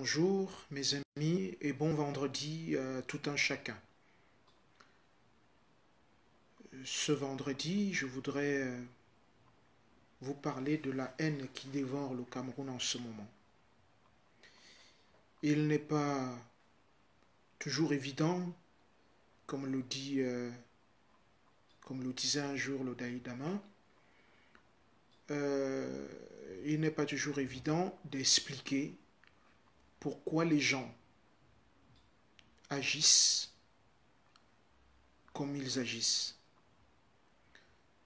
Bonjour mes amis et bon vendredi à tout un chacun. Ce vendredi, je voudrais euh, vous parler de la haine qui dévore le Cameroun en ce moment. Il n'est pas toujours évident, comme le dit, euh, comme le disait un jour le Daïdama, euh, il n'est pas toujours évident d'expliquer pourquoi les gens agissent comme ils agissent.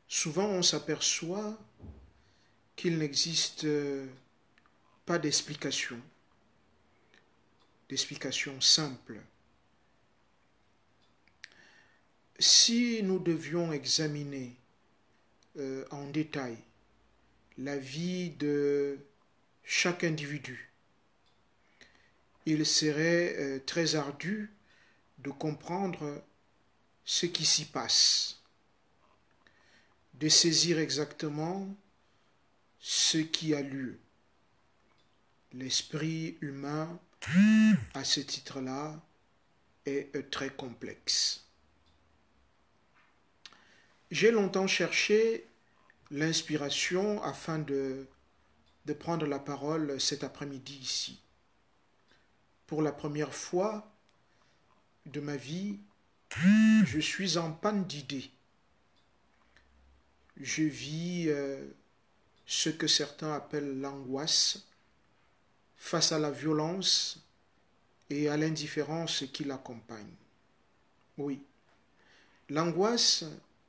Souvent, on s'aperçoit qu'il n'existe pas d'explication, d'explication simple. Si nous devions examiner euh, en détail la vie de chaque individu, il serait euh, très ardu de comprendre ce qui s'y passe, de saisir exactement ce qui a lieu. L'esprit humain, à ce titre-là, est euh, très complexe. J'ai longtemps cherché l'inspiration afin de, de prendre la parole cet après-midi ici pour la première fois de ma vie, je suis en panne d'idées. Je vis euh, ce que certains appellent l'angoisse face à la violence et à l'indifférence qui l'accompagne. Oui, l'angoisse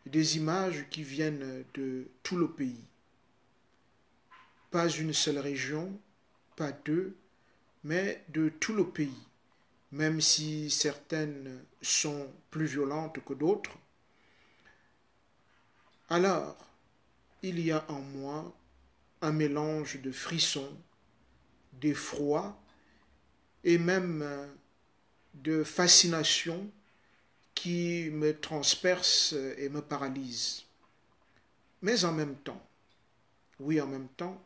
des images qui viennent de tout le pays. Pas une seule région, pas deux, mais de tout le pays, même si certaines sont plus violentes que d'autres. Alors, il y a en moi un mélange de frissons, d'effroi et même de fascination qui me transperce et me paralyse. Mais en même temps, oui en même temps,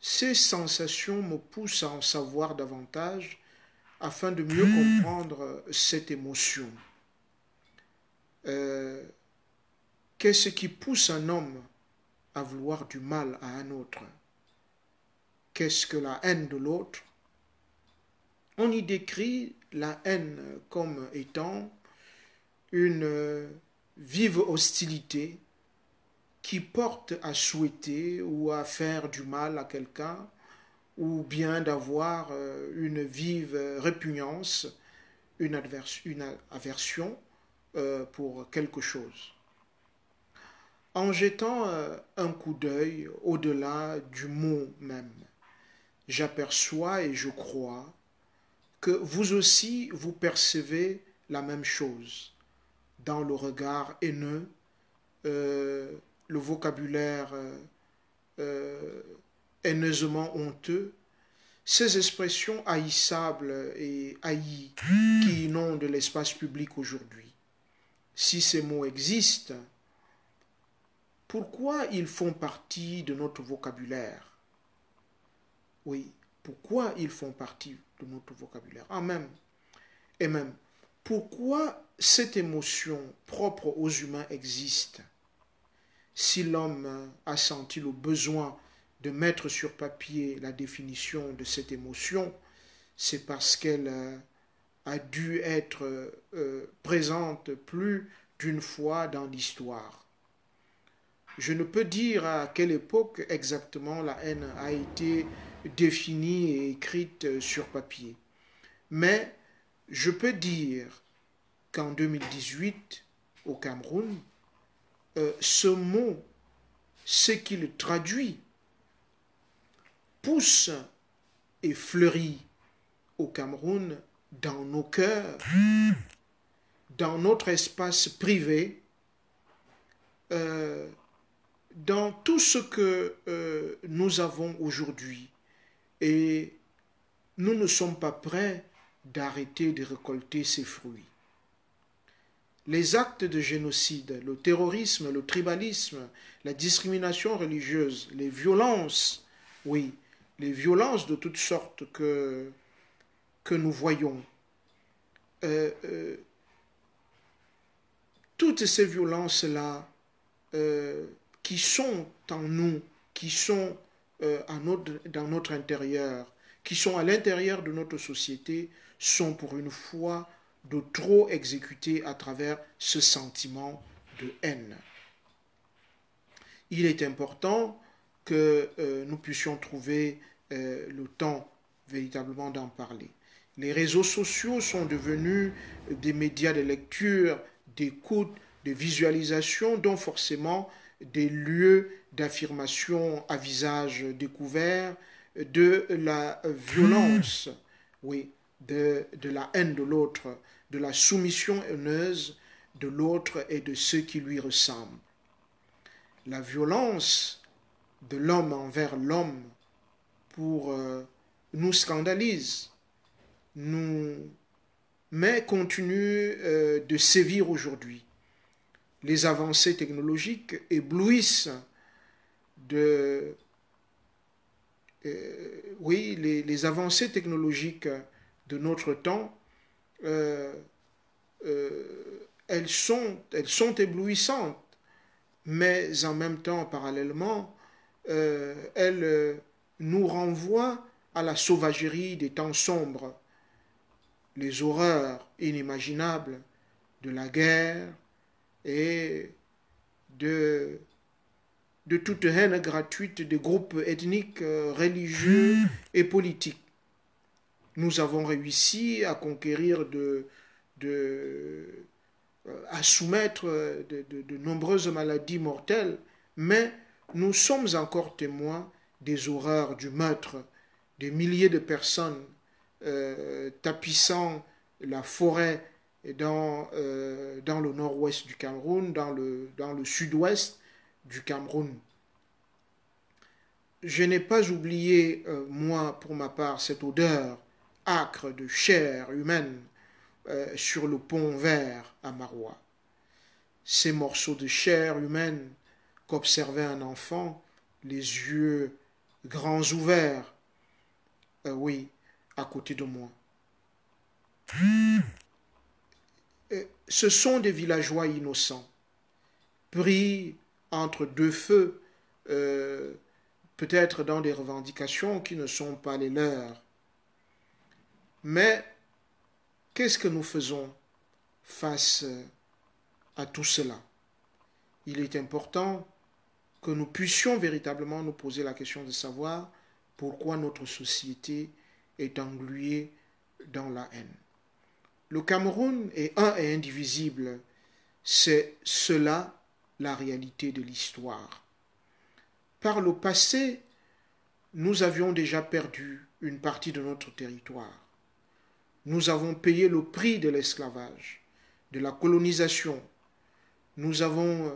ces sensations me poussent à en savoir davantage afin de mieux comprendre cette émotion. Euh, qu'est-ce qui pousse un homme à vouloir du mal à un autre? Qu'est-ce que la haine de l'autre? On y décrit la haine comme étant une vive hostilité qui porte à souhaiter ou à faire du mal à quelqu'un, ou bien d'avoir euh, une vive répugnance, une, aversion euh, pour quelque chose. En jetant euh, un coup d'œil au-delà du mot même, j'aperçois et je crois que vous aussi vous percevez la même chose dans le regard haineux, le vocabulaire euh, euh, haineusement honteux, ces expressions haïssables et haïes qui inondent l'espace public aujourd'hui. Si ces mots existent, pourquoi ils font partie de notre vocabulaire? Oui, pourquoi ils font partie de notre vocabulaire? Ah même, et même, pourquoi cette émotion propre aux humains existe? Si l'homme a senti le besoin de mettre sur papier la définition de cette émotion, c'est parce qu'elle a dû être euh, présente plus d'une fois dans l'histoire. Je ne peux dire à quelle époque exactement la haine a été définie et écrite sur papier, mais je peux dire qu'en 2018, au Cameroun, euh, ce mot, ce qu'il traduit, pousse et fleurit au Cameroun dans nos cœurs, dans notre espace privé, euh, dans tout ce que euh, nous avons aujourd'hui. Et nous ne sommes pas prêts d'arrêter de récolter ces fruits les actes de génocide, le terrorisme, le tribalisme, la discrimination religieuse, les violences, oui, les violences de toutes sortes que que nous voyons, euh, euh, toutes ces violences-là euh, qui sont en nous, qui sont dans notre intérieur, qui sont à l'intérieur de notre société, sont pour une fois de trop exécutées à travers ce sentiment de haine. Il est important que nous puissions trouver le temps véritablement d'en parler. Les réseaux sociaux sont devenus des médias de lecture, d'écoute, de visualisation, dont forcément des lieux d'affirmation à visage découvert de la violence, oui, de, de la haine de l'autre, de la soumission haineuse de l'autre et de ceux qui lui ressemblent. La violence de l'homme envers l'homme pour euh, nous scandalise, nous, mais continue euh, de sévir aujourd'hui. Les avancées technologiques éblouissent de... Euh, oui, les, avancées technologiques de notre temps, euh, elles, sont, elles sont éblouissantes, mais en même temps, parallèlement, elles nous renvoient à la sauvagerie des temps sombres les horreurs inimaginables de la guerre et de, toute haine gratuite des groupes ethniques, euh, religieux et politiques. Nous avons réussi à conquérir euh, à soumettre de, de nombreuses maladies mortelles, mais nous sommes encore témoins des horreurs du meurtre des milliers de personnes euh, tapissant la forêt dans, euh, le nord-ouest du Cameroun, dans le, sud-ouest du Cameroun. Je n'ai pas oublié, euh, moi, pour ma part, cette odeur de chair humaine sur le pont vert à Marois. Ces morceaux de chair humaine qu'observait un enfant, les yeux grands ouverts, oui, à côté de moi. Ce sont des villageois innocents, pris entre deux feux, euh, peut-être dans des revendications qui ne sont pas les leurs. Mais qu'est-ce que nous faisons face à tout cela? Il est important que nous puissions véritablement nous poser la question de savoir pourquoi notre société est englué dans la haine. Le Cameroun est un et indivisible. C'est cela la réalité de l'histoire. Par le passé, nous avions déjà perdu une partie de notre territoire. Nous avons payé le prix de l'esclavage, de la colonisation. Nous avons euh,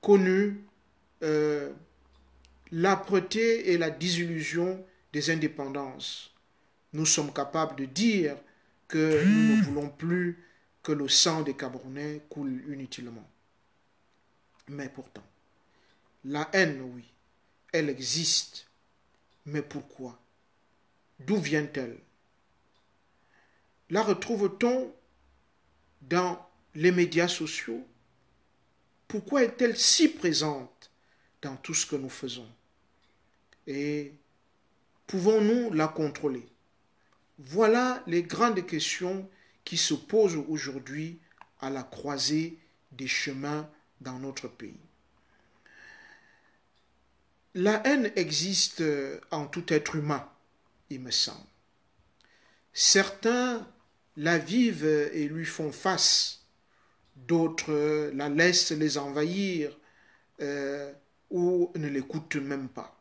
connu euh, l'âpreté et la désillusion des indépendances nous sommes capables de dire que nous ne voulons plus que le sang des Camerounais coule inutilement. Mais pourtant, la haine, oui, elle existe. Mais pourquoi? D'où vient-elle? La retrouve-t-on dans les médias sociaux? Pourquoi est-elle si présente dans tout ce que nous faisons? Et pouvons-nous la contrôler? Voilà les grandes questions qui se posent aujourd'hui à la croisée des chemins dans notre pays. La haine existe en tout être humain, il me semble. Certains la vivent et lui font face, d'autres la laissent les envahir euh, ou ne l'écoutent même pas.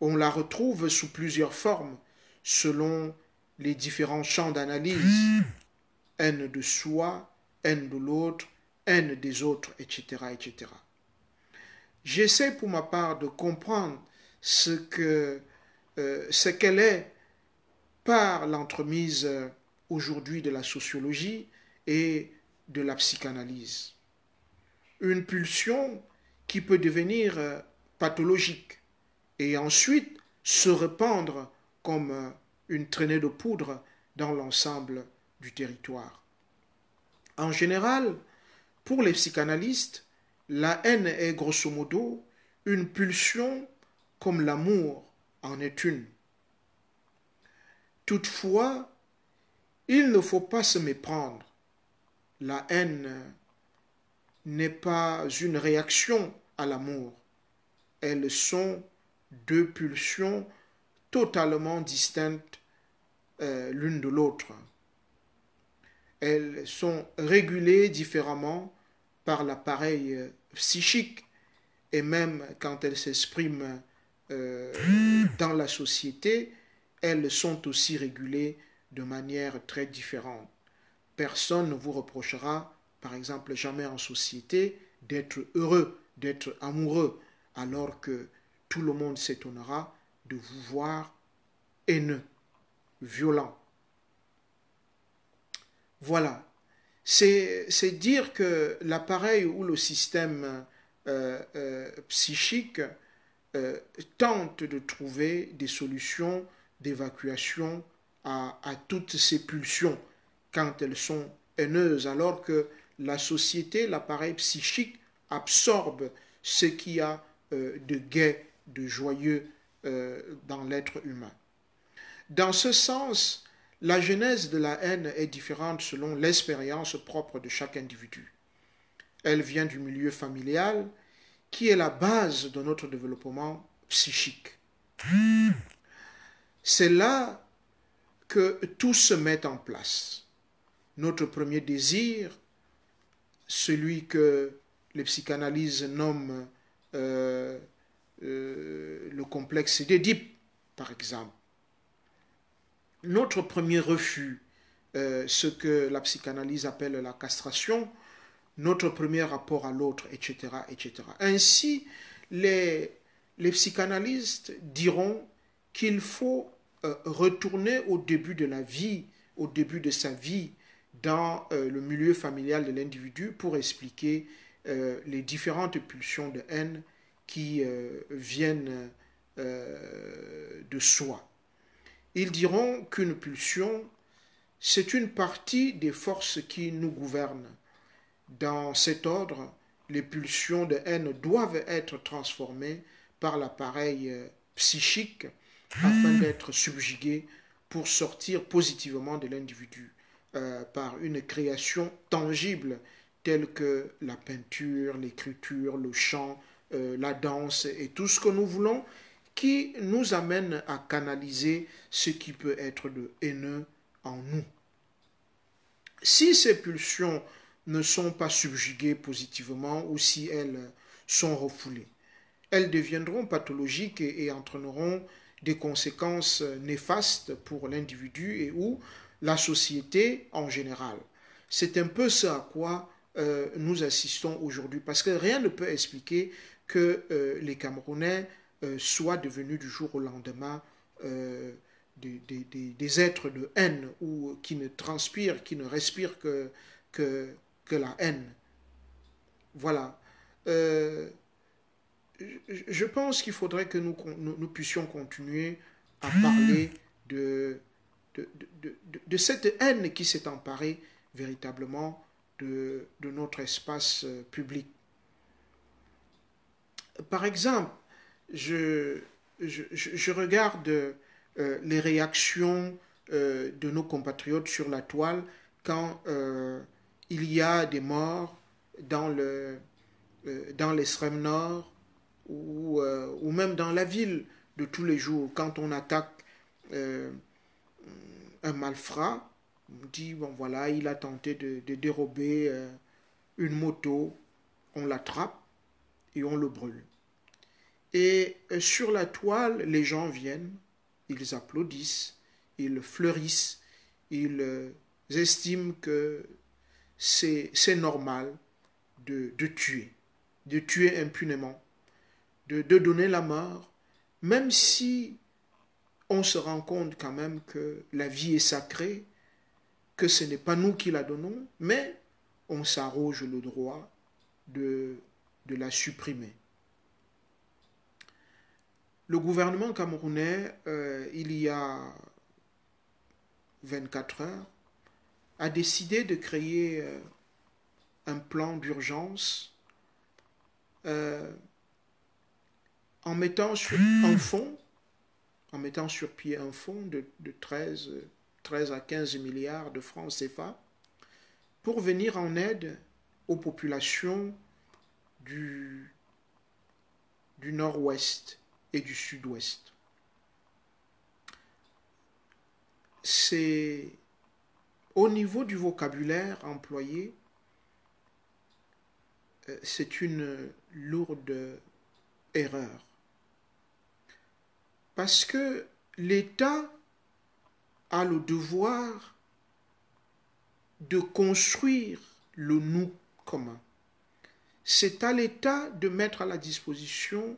On la retrouve sous plusieurs formes selon les différents champs d'analyse, haine de soi, haine de l'autre, haine des autres, etc. etc. J'essaie pour ma part de comprendre ce que euh, ce qu'elle est par l'entremise euh, aujourd'hui de la sociologie et de la psychanalyse. Une pulsion qui peut devenir euh, pathologique et ensuite se répandre comme une traînée de poudre dans l'ensemble du territoire. En général, pour les psychanalystes, la haine est grosso modo une pulsion comme l'amour en est une. Toutefois, il ne faut pas se méprendre. La haine n'est pas une réaction à l'amour. Elles sont deux pulsions totalement distinctes euh, l'une de l'autre. Elles sont régulées différemment par l'appareil euh, psychique et même quand elles s'expriment euh, dans la société, elles sont aussi régulées de manière très différente. Personne ne vous reprochera, par exemple, jamais en société, d'être heureux, d'être amoureux, alors que tout le monde s'étonnera de vous voir haineux, violent. Voilà. C'est dire que l'appareil ou le système euh, euh, psychique euh, tente de trouver des solutions d'évacuation à, toutes ces pulsions quand elles sont haineuses, alors que la société, l'appareil psychique absorbe ce qu'il y a de gai, de joyeux dans l'être humain. Dans ce sens, la genèse de la haine est différente selon l'expérience propre de chaque individu. Elle vient du milieu familial, qui est la base de notre développement psychique. C'est là que tout se met en place. Notre premier désir, celui que les psychanalyses nomment euh, euh, le complexe d'Édipe, par exemple. Notre premier refus, euh, ce que la psychanalyse appelle la castration, notre premier rapport à l'autre, etc., etc. Ainsi, les, les psychanalystes diront qu'il faut euh, retourner au début de la vie, au début de sa vie, dans euh, le milieu familial de l'individu pour expliquer euh, les différentes pulsions de haine qui viennent de soi. Ils diront qu'une pulsion, c'est une partie des forces qui nous gouvernent dans cet ordre, les pulsions de haine doivent être transformées par l'appareil psychique afin d'être subjuguées pour sortir positivement de l'individu euh, par une création tangible telle que la peinture, l'écriture, le chant, euh, la danse et tout ce que nous voulons qui nous amène à canaliser ce qui peut être de haineux en nous. Si ces pulsions ne sont pas subjuguées positivement ou si elles sont refoulées. Elles deviendront pathologiques et, entraîneront des conséquences néfastes pour l'individu et ou la société en général. C'est un peu ce à quoi euh, nous assistons aujourd'hui, parce que rien ne peut expliquer que euh, les Camerounais euh, soient devenus du jour au lendemain des, êtres de haine ou qui ne transpirent, qui ne respirent que, que la haine. Voilà. Euh, je pense qu'il faudrait que nous, puissions continuer à parler de, cette haine qui s'est emparée véritablement de, notre espace euh, public. Par exemple, je, regarde euh, les réactions de nos compatriotes sur la toile quand il y a des morts dans le euh, nord ou, euh, ou, même dans la ville de tous les jours. Quand on attaque euh, un malfrat, on dit, bon voilà, il a tenté de, de dérober une moto, on l'attrape et on le brûle. Et sur la toile, les gens viennent, ils applaudissent, ils fleurissent, ils estiment que c'est normal de, tuer, de tuer impunément, de, donner la mort, même si on se rend compte quand même que la vie est sacrée, que ce n'est pas nous qui la donnons, mais on s'arroge le droit de, de la supprimer. Le gouvernement camerounais, euh, il y a 24 heures, a décidé de créer euh, un plan d'urgence euh, en mettant sur un fonds, en mettant sur pied un fonds de, 13, 13 à 15 milliards de francs CFA pour venir en aide aux populations du, du nord-ouest et du sud-ouest. C'est au niveau du vocabulaire employé, euh, c'est une lourde erreur. Parce que l'État a le devoir de construire le nous commun. C'est à l'État de mettre à la disposition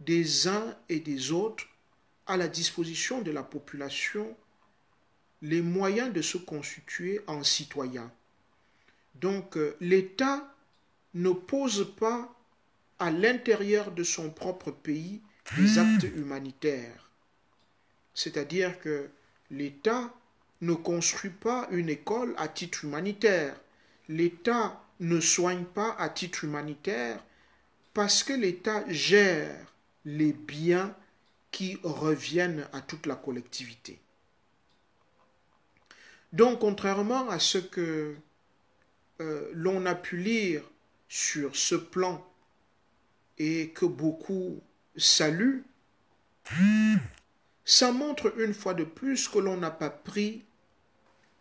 des uns et des autres, à la disposition de la population, les moyens de se constituer en citoyens. Donc euh, l'État ne pose pas à l'intérieur de son propre pays des actes humanitaires. C'est-à-dire que l'État ne construit pas une école à titre humanitaire. L'État ne soigne pas à titre humanitaire parce que l'État gère les biens qui reviennent à toute la collectivité. Donc, contrairement à ce que euh, l'on a pu lire sur ce plan et que beaucoup saluent, ça montre une fois de plus que l'on n'a pas pris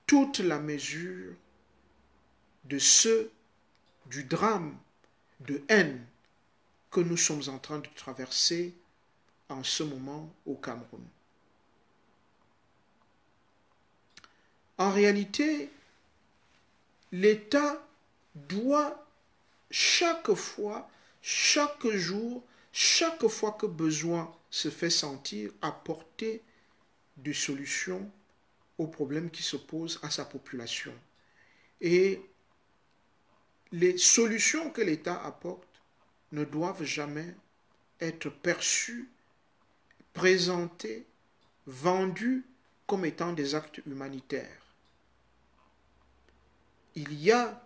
toute la mesure de ce, du drame de haine que nous sommes en train de traverser en ce moment au Cameroun. En réalité, l'État doit chaque fois, chaque jour, chaque fois que besoin se fait sentir, apporter des solutions aux problèmes qui se posent à sa population. Et les solutions que l'État apporte ne doivent jamais être perçues, présentées, vendues comme étant des actes humanitaires. Il y a,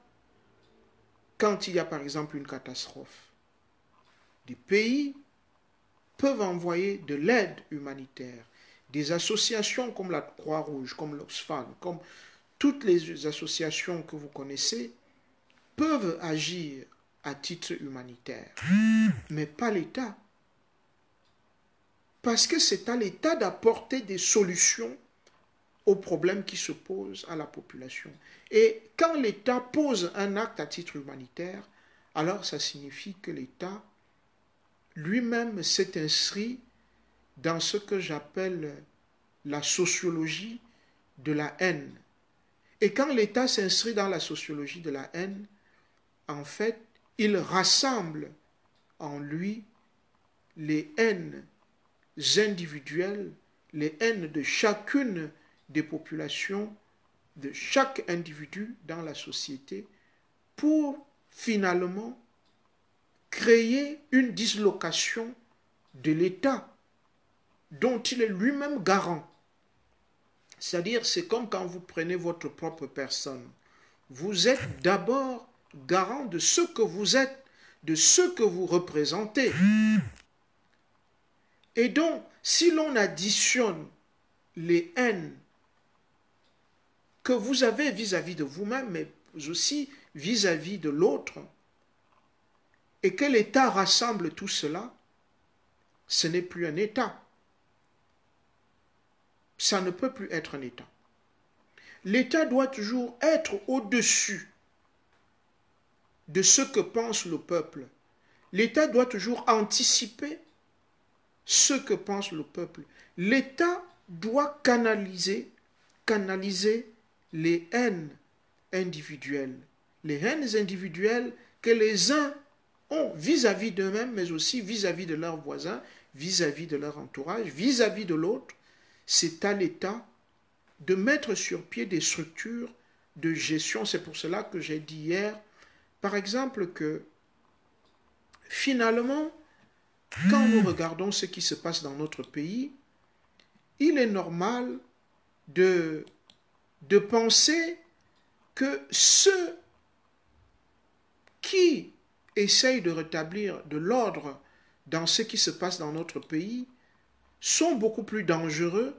quand il y a par exemple une catastrophe, des pays peuvent envoyer de l'aide humanitaire. Des associations comme la Croix-Rouge, comme l'Oxfam, comme toutes les associations que vous connaissez, peuvent agir à titre humanitaire, mais pas l'État. Parce que c'est à l'État d'apporter des solutions aux problèmes qui se posent à la population. Et quand l'État pose un acte à titre humanitaire, alors ça signifie que l'État lui-même s'est inscrit dans ce que j'appelle la sociologie de la haine. Et quand l'État s'inscrit dans la sociologie de la haine, en fait, il rassemble en lui les haines individuelles, les haines de chacune des populations, de chaque individu dans la société, pour finalement créer une dislocation de l'État dont il est lui-même garant. C'est-à-dire, c'est comme quand vous prenez votre propre personne. Vous êtes d'abord garant de ce que vous êtes, de ce que vous représentez. Et donc, si l'on additionne les haines que vous avez vis-à-vis de vous-même, mais aussi vis-à-vis -vis de l'autre, et que l'État rassemble tout cela, ce n'est plus un État. Ça ne peut plus être un État. L'État doit toujours être au-dessus de ce que pense le peuple. L'État doit toujours anticiper ce que pense le peuple. L'État doit canaliser, canaliser les haines individuelles. Les haines individuelles que les uns ont vis-à-vis d'eux-mêmes, mais aussi vis-à-vis de leurs voisins, vis-à-vis de leur entourage, vis-à-vis de l'autre. C'est à l'État de mettre sur pied des structures de gestion. C'est pour cela que j'ai dit hier par exemple que finalement, quand nous regardons ce qui se passe dans notre pays, il est normal de, de penser que ceux qui essayent de rétablir de l'ordre dans ce qui se passe dans notre pays sont beaucoup plus dangereux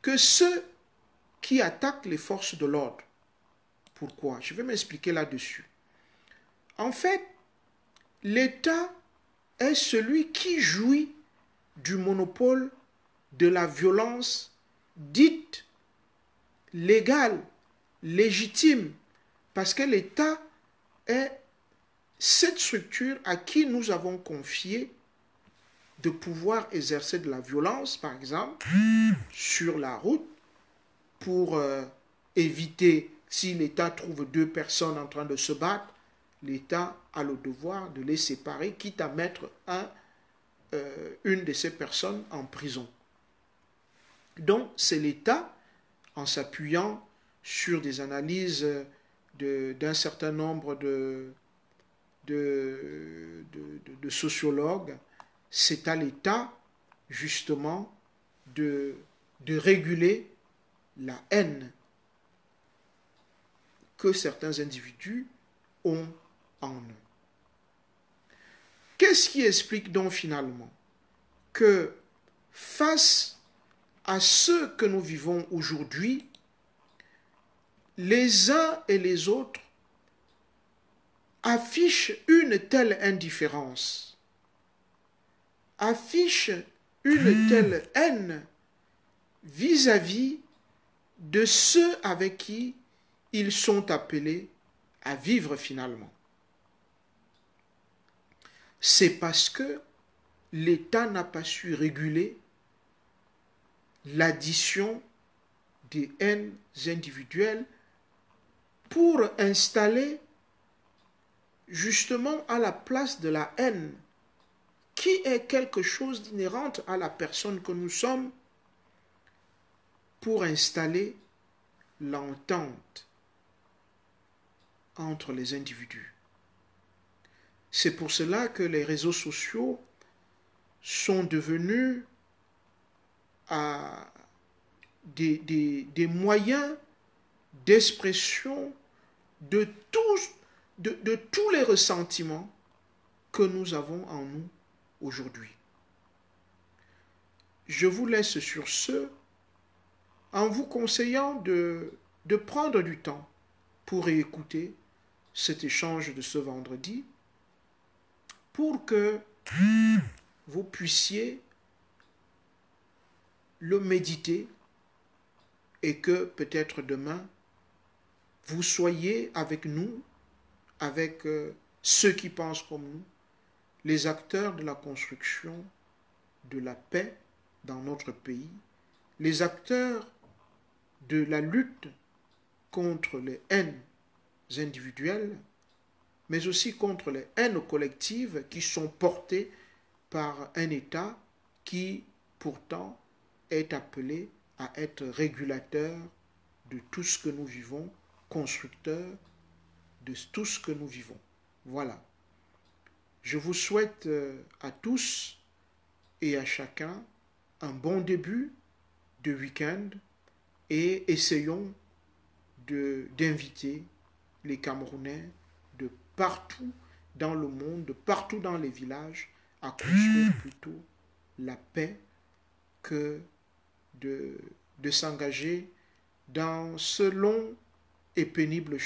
que ceux qui attaquent les forces de l'ordre. Pourquoi? Je vais m'expliquer là-dessus. En fait, l'État est celui qui jouit du monopole de la violence dite légale, légitime, parce que l'État est cette structure à qui nous avons confié de pouvoir exercer de la violence, par exemple, sur la route, pour euh, éviter, si l'État trouve deux personnes en train de se battre, l'État a le devoir de les séparer, quitte à mettre un, euh, une de ces personnes en prison. Donc c'est l'État, en s'appuyant sur des analyses d'un certain nombre de, de, sociologues, c'est à l'État justement de réguler la haine que certains individus ont en eux. Qu'est-ce qui explique donc finalement que face à ce que nous vivons aujourd'hui, les uns et les autres affichent une telle indifférence, affichent une telle haine vis-à-vis de ceux avec qui ils sont appelés à vivre finalement. C'est parce que l'État n'a pas su réguler l'addition des haines individuelles pour installer justement à la place de la haine, qui est quelque chose d'inhérent à la personne que nous sommes, pour installer l'entente entre les individus. C'est pour cela que les réseaux sociaux sont devenus des, des, moyens d'expression de tous, de, tous les ressentiments que nous avons en nous aujourd'hui. Je vous laisse sur ce en vous conseillant de, de prendre du temps pour écouter cet échange de ce vendredi pour que vous puissiez le méditer et que peut-être demain, vous soyez avec nous, avec euh, ceux qui pensent comme nous, les acteurs de la construction de la paix dans notre pays, les acteurs de la lutte contre les haines individuelles, mais aussi contre les haines collectives qui sont portées par un État qui pourtant est appelé à être régulateur de tout ce que nous vivons, constructeur de tout ce que nous vivons. Voilà. Je vous souhaite euh, à tous et à chacun un bon début de week-end et essayons d'inviter les Camerounais de partout dans le monde, de partout dans les villages, à construire plutôt la paix que de, de s'engager dans ce long et pénible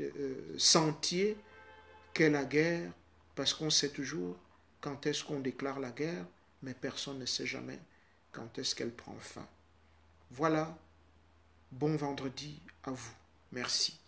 euh, sentier qu'est la guerre, parce qu'on sait toujours quand est-ce qu'on déclare la guerre, mais personne ne sait jamais quand est-ce qu'elle prend fin. Voilà, bon vendredi à vous. Merci.